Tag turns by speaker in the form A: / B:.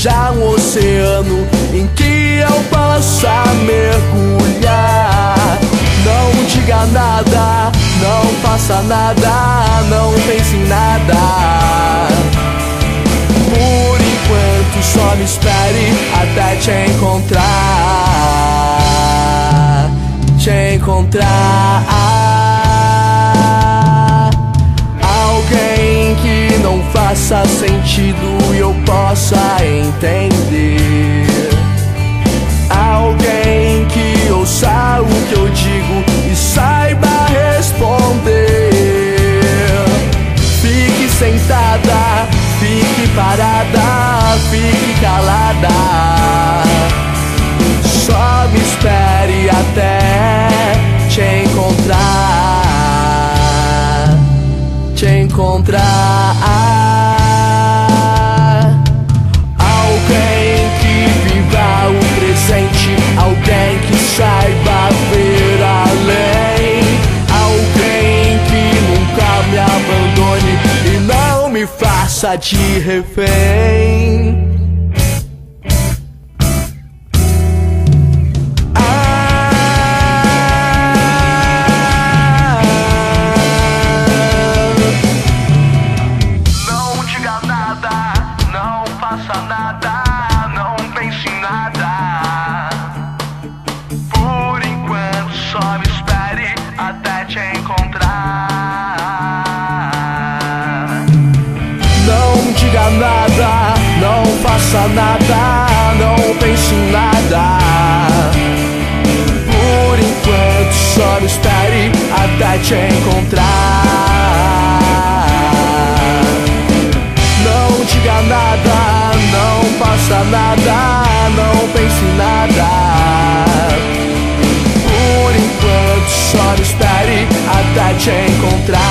A: já um oceano em que eu possa mergulhar. Não diga nada, não faça nada, não pense em nada. Por enquanto, só me espere até te encontrar. Te encontrar. Alguém que não faça sentido possa entender. Alguém que ouça o que eu digo e saiba responder. Fique sentada, fique parada, fique calada. Só me espere até te encontrar. Te encontrar. Me espere até te encontrar. faça nada, não pense em nada. Por enquanto, só me espere até te encontrar. Não diga nada, não faça nada, não pense em nada. Por enquanto, só me espere até te encontrar.